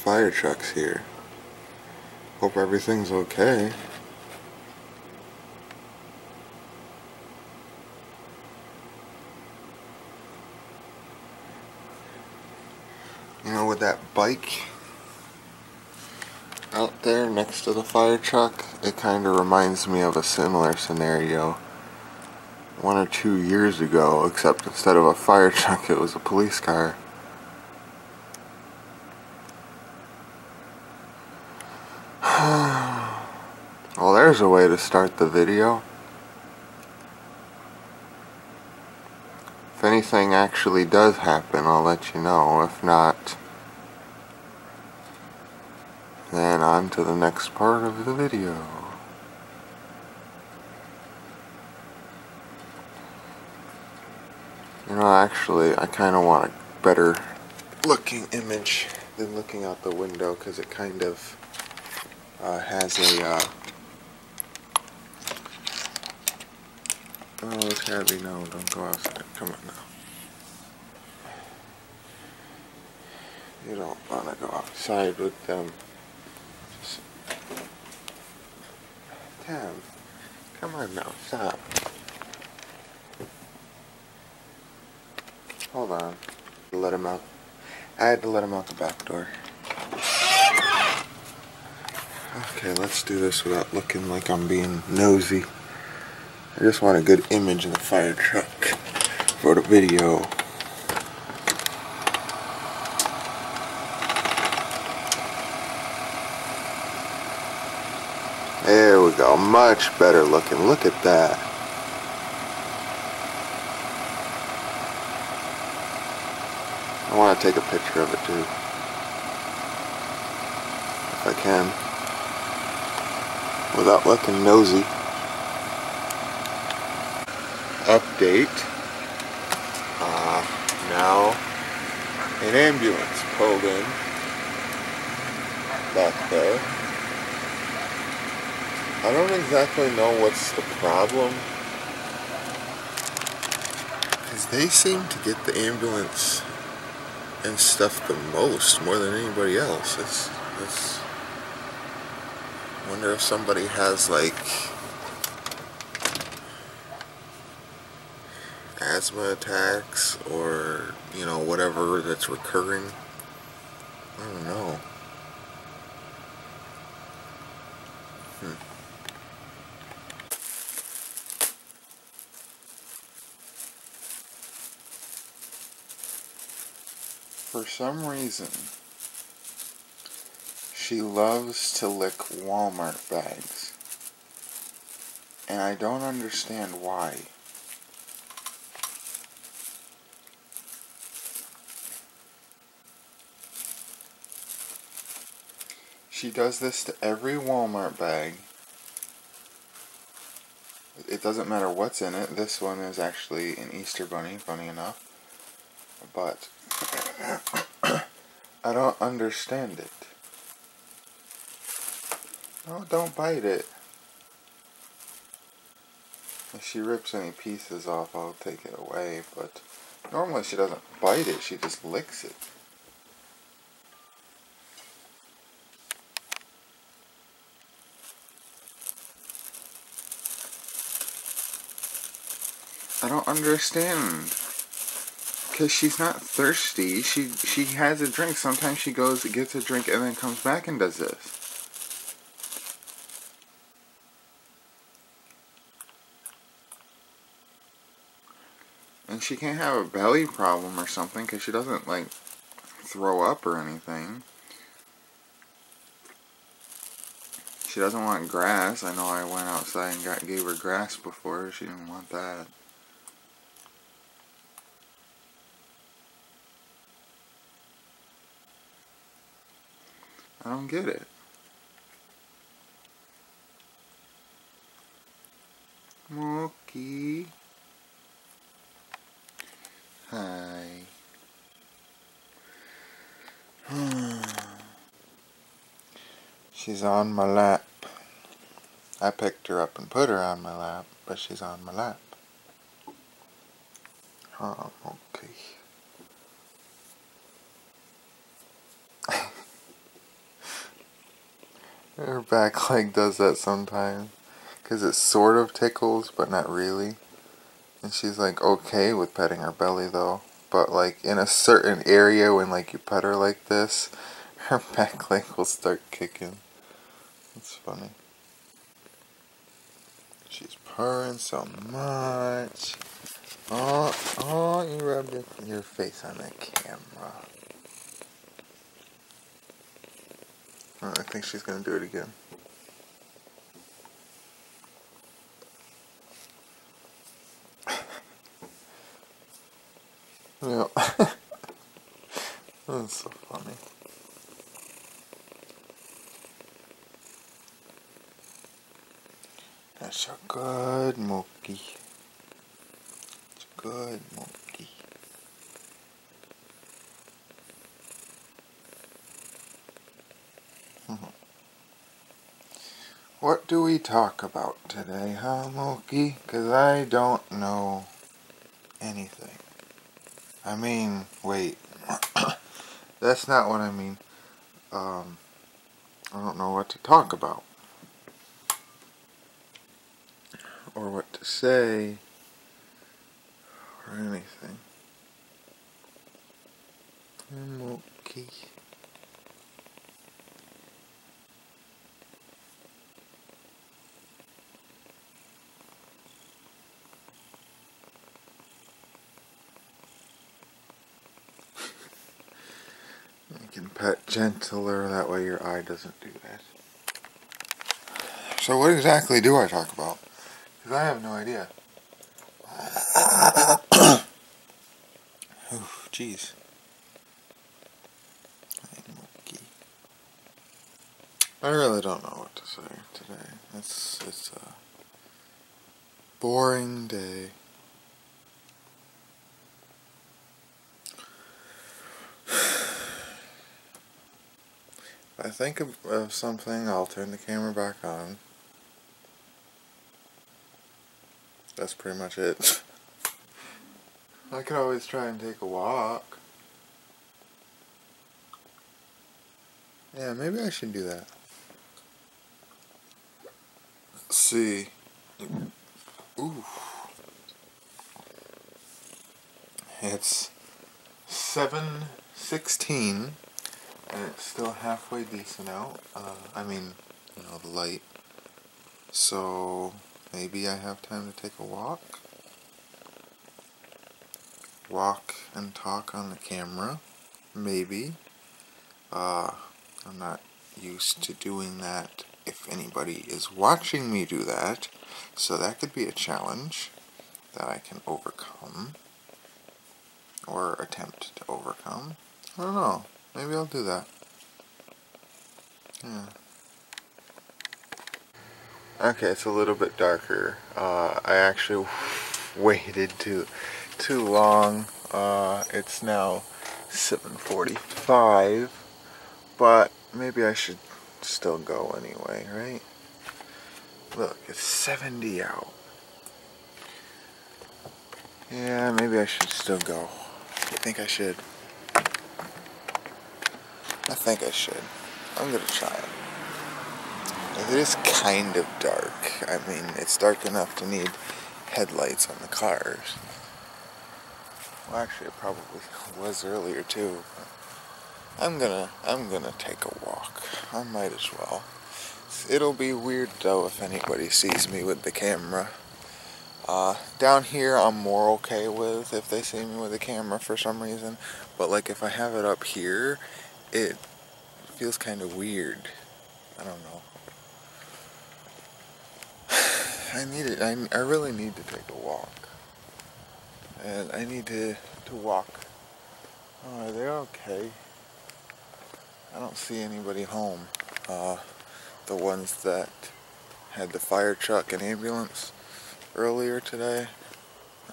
fire trucks here. Hope everything's okay. You know, with that bike out there next to the fire truck, it kind of reminds me of a similar scenario one or two years ago, except instead of a fire truck, it was a police car. well, there's a way to start the video. If anything actually does happen, I'll let you know. If not, then on to the next part of the video. You know, actually, I kind of want a better looking image than looking out the window because it kind of uh, has a. Uh, oh, it's heavy. No, don't go outside. Come on now. You don't want to go outside with them. Just. Tam, come on now. Stop. Hold on. Let him out. I had to let him out the back door. Okay, let's do this without looking like I'm being nosy. I just want a good image of the fire truck for the video. There we go, much better looking. Look at that. I want to take a picture of it too. If I can. Without looking nosy. Update. Uh, now an ambulance pulled in back there. I don't exactly know what's the problem. Because they seem to get the ambulance and stuff the most, more than anybody else. It's, it's, wonder if somebody has like asthma attacks or, you know, whatever that's recurring. I don't know. Hmm. For some reason, she loves to lick Walmart bags. And I don't understand why. She does this to every Walmart bag. It doesn't matter what's in it. This one is actually an Easter bunny, funny enough. But I don't understand it. No, don't bite it. If she rips any pieces off, I'll take it away, but normally she doesn't bite it, she just licks it. I don't understand because she's not thirsty. She she has a drink. Sometimes she goes, gets a drink, and then comes back and does this. And she can't have a belly problem or something because she doesn't, like, throw up or anything. She doesn't want grass. I know I went outside and got gave her grass before. She didn't want that. I don't get it. Mookie. Hi. she's on my lap. I picked her up and put her on my lap, but she's on my lap. Oh, okay. Her back leg does that sometimes. Because it sort of tickles, but not really. And she's like okay with petting her belly though. But like in a certain area when like you pet her like this, her back leg will start kicking. It's funny. She's purring so much. Oh, oh, you rubbed your face on the camera. Oh, I think she's gonna do it again. yeah. That's so funny. That's a good monkey. It's a good monkey. What do we talk about today, huh, Moki? Because I don't know anything. I mean, wait. That's not what I mean. Um, I don't know what to talk about. Or what to say. Or anything. Moki. You can pet gentler, that way your eye doesn't do that. So what exactly do I talk about? Because I have no idea. oh, jeez. I really don't know what to say today. It's it's a boring day. I think of, of something, I'll turn the camera back on. That's pretty much it. I could always try and take a walk. Yeah, maybe I should do that. Let's see. Ooh. It's 716 and it's still halfway decent out. Uh, I mean, you know, the light. So maybe I have time to take a walk. Walk and talk on the camera. Maybe. Uh, I'm not used to doing that if anybody is watching me do that. So that could be a challenge that I can overcome. Or attempt to overcome. I don't know. Maybe I'll do that. Yeah. Okay, it's a little bit darker. Uh, I actually waited too too long. Uh, it's now 7:45, but maybe I should still go anyway, right? Look, it's 70 out. Yeah, maybe I should still go. I think I should. I think I should. I'm gonna try it. It is kind of dark. I mean, it's dark enough to need headlights on the cars. Well, actually, it probably was earlier too. I'm gonna, I'm gonna take a walk. I might as well. It'll be weird though if anybody sees me with the camera. Uh, down here, I'm more okay with if they see me with a camera for some reason. But like if I have it up here, it feels kind of weird. I don't know. I need it. I, I really need to take a walk. And I need to, to walk. Oh, are they okay? I don't see anybody home. Uh, the ones that had the fire truck and ambulance earlier today,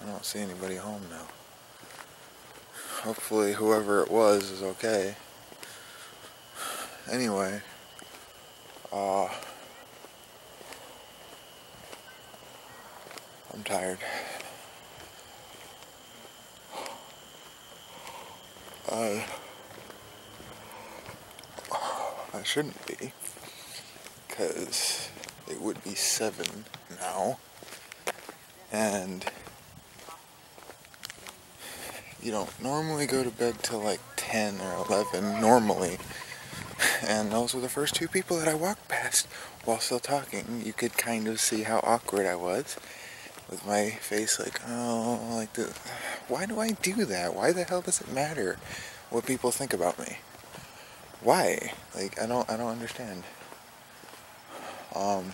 I don't see anybody home now. Hopefully whoever it was is okay. Anyway, uh, I'm tired. I, I shouldn't be. because it would be 7 now. And you don't normally go to bed till like 10 or 11, normally. And those were the first two people that I walked past while still talking. You could kind of see how awkward I was with my face like, oh, like the, why do I do that? Why the hell does it matter what people think about me? Why? Like, I don't, I don't understand. Um,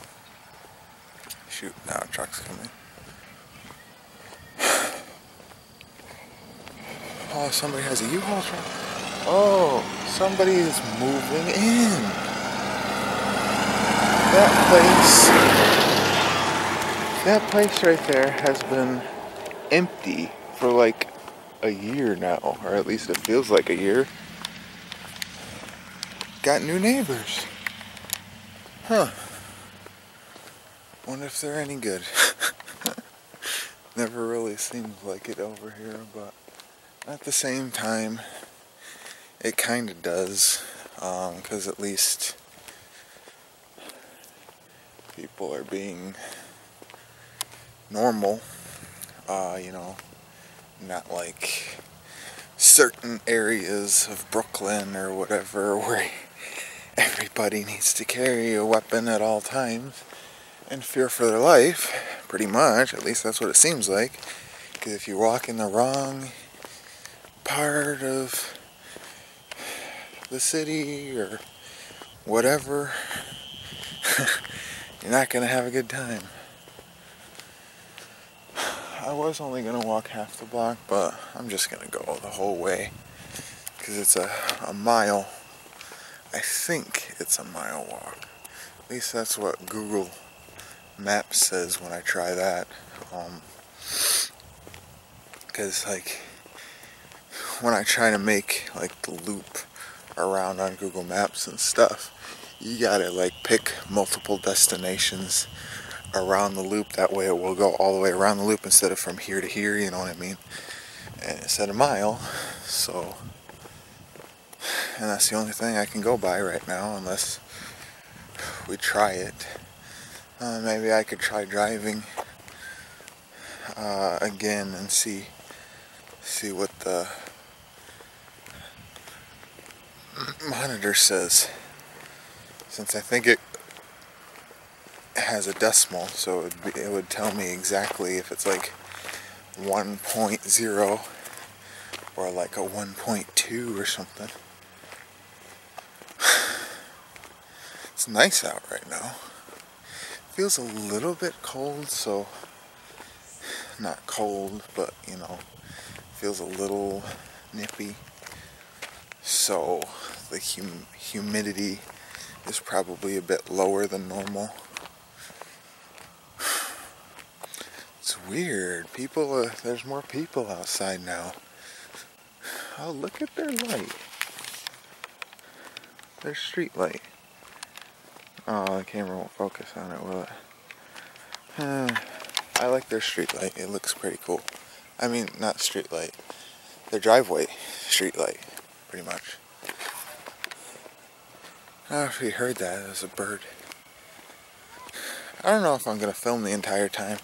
shoot, now a truck's coming. Oh, somebody has a U-Haul truck. Oh, somebody is moving in. That place, that place right there has been empty for like a year now, or at least it feels like a year. Got new neighbors. Huh. Wonder if they're any good. Never really seems like it over here, but at the same time, it kind of does, because um, at least people are being normal, uh, you know, not like certain areas of Brooklyn or whatever where everybody needs to carry a weapon at all times and fear for their life, pretty much, at least that's what it seems like, because if you walk in the wrong part of the city or whatever, you're not going to have a good time. I was only going to walk half the block, but I'm just going to go the whole way because it's a, a mile. I think it's a mile walk. At least that's what Google Maps says when I try that. Um, because like when I try to make like the loop around on Google Maps and stuff, you gotta like pick multiple destinations around the loop. That way it will go all the way around the loop instead of from here to here, you know what I mean? And it said a mile, so, and that's the only thing I can go by right now unless we try it. Uh, maybe I could try driving uh, again and see see what the monitor says. Since I think it has a decimal, so it would, be, it would tell me exactly if it's like 1.0 or like a 1.2 or something. It's nice out right now. Feels a little bit cold, so not cold, but you know, feels a little nippy. So the hum humidity is probably a bit lower than normal. It's weird. People, uh, there's more people outside now. Oh, look at their light. Their street light. Oh, the camera won't focus on it, will it? Uh, I like their street light. It looks pretty cool. I mean, not street light. Their driveway street light, pretty much. I don't know if you heard that. It was a bird. I don't know if I'm going to film the entire time.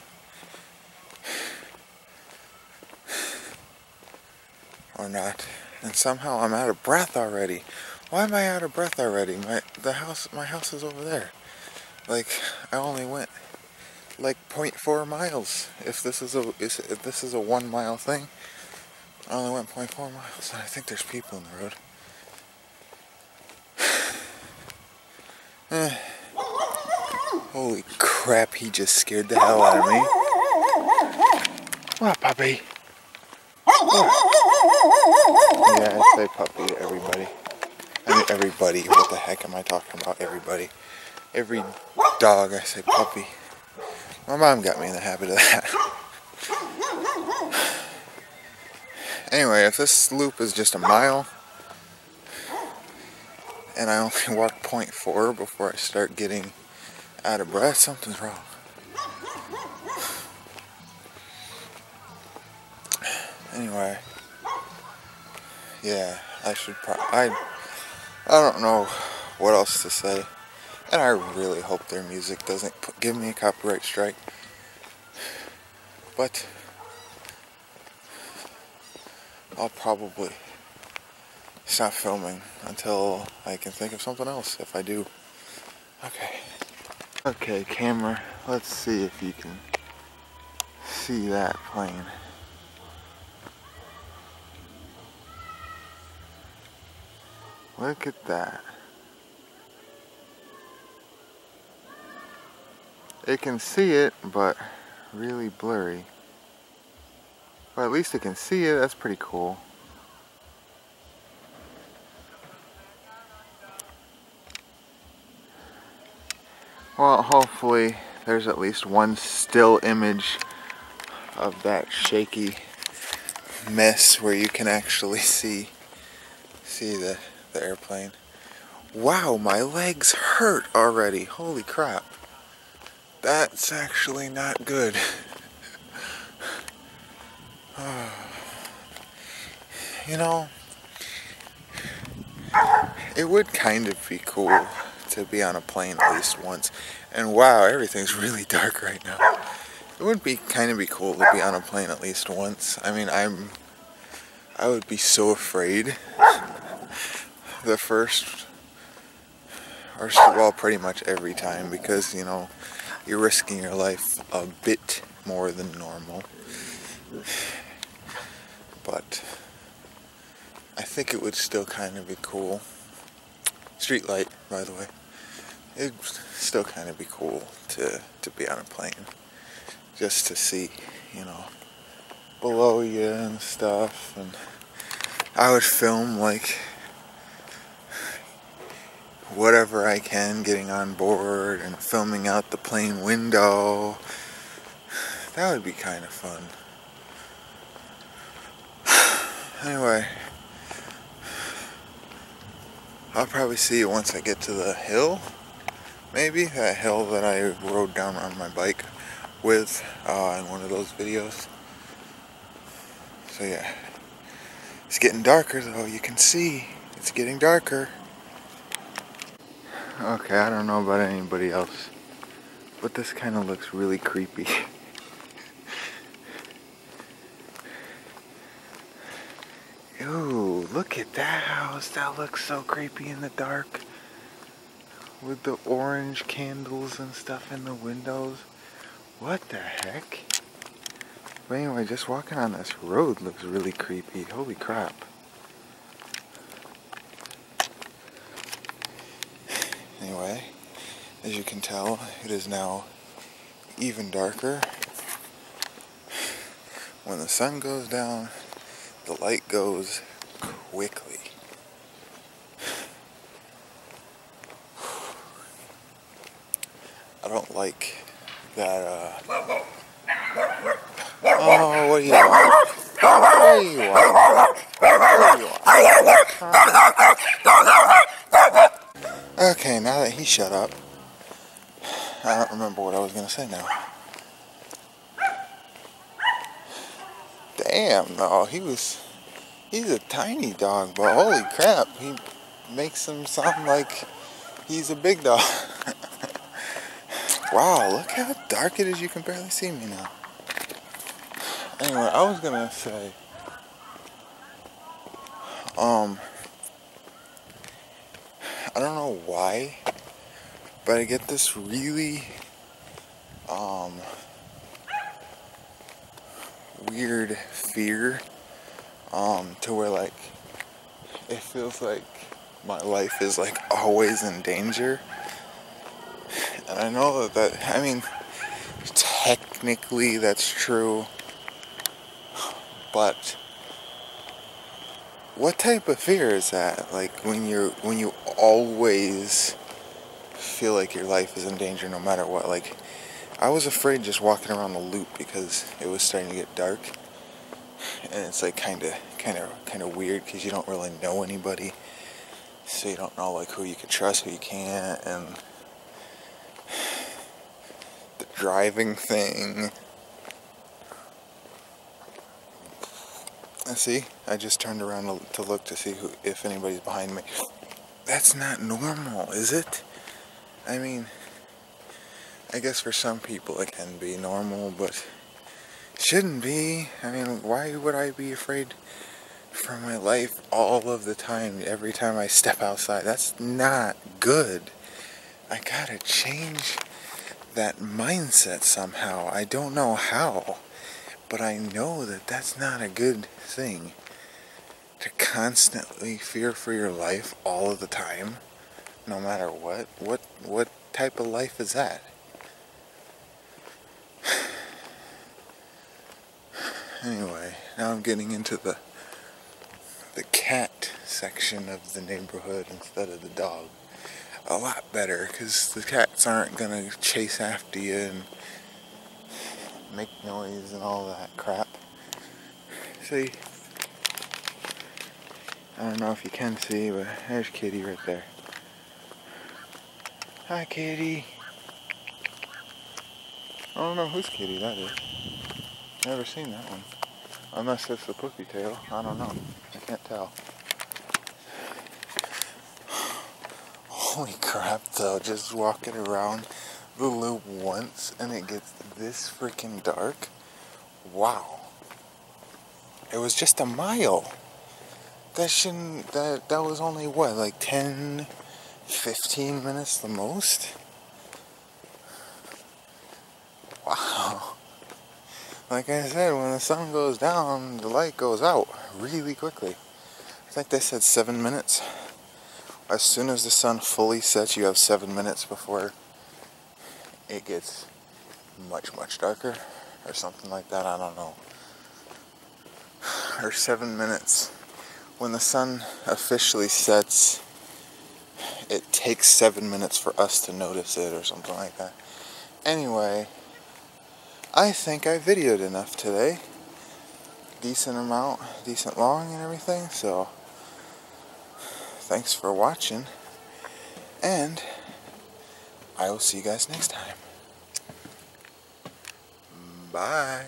Or not. And somehow I'm out of breath already. Why am I out of breath already? My the house my house is over there. Like I only went like 0.4 miles. If this is a if this is a one mile thing, I only went 0.4 miles. And I think there's people in the road. Eh. Holy crap, he just scared the hell out of me. What, puppy? What? Yeah, I say puppy to everybody. I mean, everybody. What the heck am I talking about? Everybody. Every dog, I say puppy. My mom got me in the habit of that. Anyway, if this loop is just a mile, and I only walk 0.4 before I start getting out of breath, something's wrong. Anyway, yeah, I should probably, I, I don't know what else to say. And I really hope their music doesn't give me a copyright strike. But I'll probably stop filming until I can think of something else if I do. Okay. Okay, camera, let's see if you can see that plane. Look at that. It can see it, but really blurry. But at least it can see it, that's pretty cool. Well, hopefully there's at least one still image of that shaky mess where you can actually see see the, the airplane. Wow, my legs hurt already. Holy crap. That's actually not good. you know, it would kind of be cool to be on a plane at least once. And wow, everything's really dark right now. It would be kind of be cool to be on a plane at least once. I mean, I'm I would be so afraid the first or well, pretty much every time because, you know, you're risking your life a bit more than normal. But I think it would still kind of be cool. Street light, by the way it'd still kind of be cool to, to be on a plane. Just to see, you know, below you and stuff. And I would film like whatever I can getting on board and filming out the plane window. That would be kind of fun. Anyway, I'll probably see you once I get to the hill maybe that hill that I rode down on my bike with uh, in one of those videos. So yeah, it's getting darker though, you can see it's getting darker. Okay, I don't know about anybody else, but this kind of looks really creepy. Ooh, look at that house, that looks so creepy in the dark with the orange candles and stuff in the windows. What the heck? But anyway, just walking on this road looks really creepy. Holy crap. Anyway, as you can tell, it is now even darker. When the sun goes down, the light goes quickly. I don't like that, uh... Oh, what do you want? What do you want? Okay, now that he shut up, I don't remember what I was going to say now. Damn, no, he was... He's a tiny dog, but holy crap, he makes him sound like he's a big dog. Wow, look how dark it is. You can barely see me now. Anyway, I was gonna say, um, I don't know why, but I get this really, um, weird fear, um, to where like, it feels like my life is like always in danger and I know that, that, I mean, technically that's true, but what type of fear is that? Like when you're, when you always feel like your life is in danger no matter what. Like, I was afraid just walking around the loop because it was starting to get dark. And it's like kind of, kind of, kind of weird because you don't really know anybody. So you don't know like who you can trust, who you can't, and driving thing. I see, I just turned around to look to see who, if anybody's behind me. That's not normal, is it? I mean, I guess for some people it can be normal, but shouldn't be. I mean, why would I be afraid for my life all of the time, every time I step outside? That's not good. I gotta change that mindset somehow. I don't know how, but I know that that's not a good thing. To constantly fear for your life all of the time, no matter what. What what type of life is that? Anyway, now I'm getting into the the cat section of the neighborhood instead of the dog. A lot better because the cats aren't gonna chase after you and make noise and all that crap. See? I don't know if you can see, but there's Kitty right there. Hi, Kitty. I don't know whose kitty that is. Never seen that one. Unless it's the puppy tail. I don't know. I can't tell. Holy crap though, just walking around the loop once and it gets this freaking dark. Wow. It was just a mile. That shouldn't, that, that was only what, like 10, 15 minutes the most? Wow. Like I said, when the sun goes down, the light goes out really quickly. I think they said seven minutes. As soon as the sun fully sets, you have seven minutes before it gets much, much darker, or something like that. I don't know. Or seven minutes. When the sun officially sets, it takes seven minutes for us to notice it, or something like that. Anyway. I think I videoed enough today. Decent amount, decent long and everything, so thanks for watching. And I will see you guys next time. Bye.